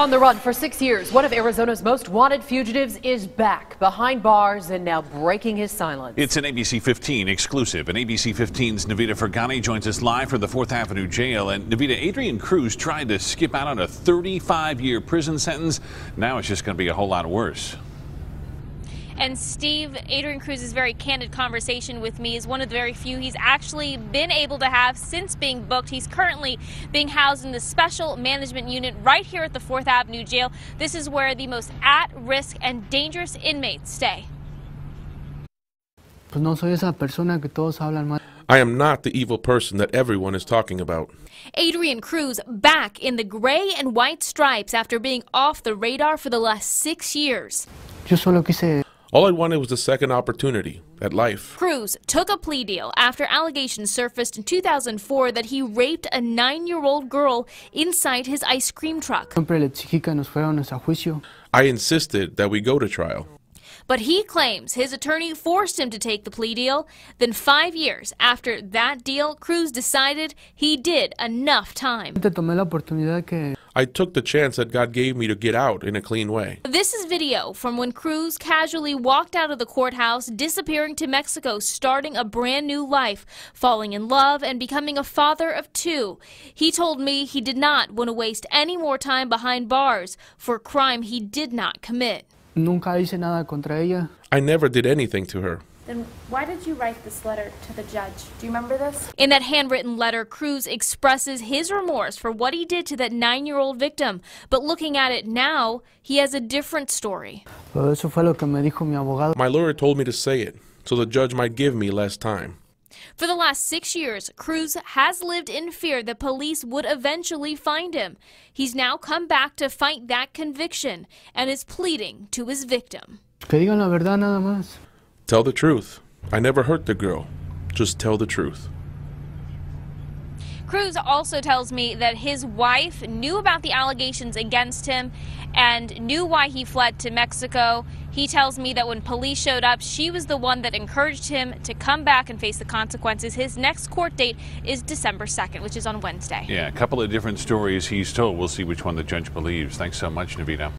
On the run for six years, one of Arizona's most wanted fugitives is back behind bars and now breaking his silence. It's an ABC 15 exclusive, and ABC 15's Navideh Forghani joins us live from the Fourth Avenue jail. And Navideh, Adrian Cruz tried to skip out on a 35-year prison sentence. Now it's just going to be a whole lot worse. And Steve, Adrian Cruz's very candid conversation with me is one of the very few he's actually been able to have since being booked. He's currently being housed in the special management unit right here at the 4th Avenue jail. This is where the most at risk and dangerous inmates stay. Pues no soy esa persona que todos hablan mal. I am not the evil person that everyone is talking about. Adrian Cruz back in the gray and white stripes after being off the radar for the last six years. Yo solo quise All I wanted was a second opportunity at life. Cruz took a plea deal after allegations surfaced in 2004 that he raped a nine year old girl inside his ice cream truck. siempre le exigí que nos fuéramos a juicio. I insisted that we go to trial. But he claims his attorney forced him to take the plea deal. Then, five years after that deal, Cruz decided he did enough time. Te tomé la oportunidad que I took the chance that God gave me to get out in a clean way. This is video from when Cruz casually walked out of the courthouse, disappearing to Mexico, starting a brand new life, falling in love, and becoming a father of two. He told me he did not want to waste any more time behind bars for a crime he did not commit. Nunca hice nada contra ella. I never did anything to her. Then why did you write this letter to the judge? Do you remember this? In that handwritten letter, Cruz expresses his remorse for what he did to that nine year old victim. But looking at it now, he has a different story. Eso fue lo que me dijo mi abogado. My lawyer told me to say it so the judge might give me less time. For the last six years, Cruz has lived in fear that police would eventually find him. He's now come back to fight that conviction and is pleading to his victim. Que digan la verdad nada más. Tell the truth. I never hurt the girl. Just tell the truth. Cruz also tells me that his wife knew about the allegations against him and knew why he fled to Mexico. He tells me that when police showed up, she was the one that encouraged him to come back and face the consequences. His next court date is December 2nd, which is on Wednesday. Yeah, a couple of different stories he's told. We'll see which one the judge believes. Thanks so much, Navideh.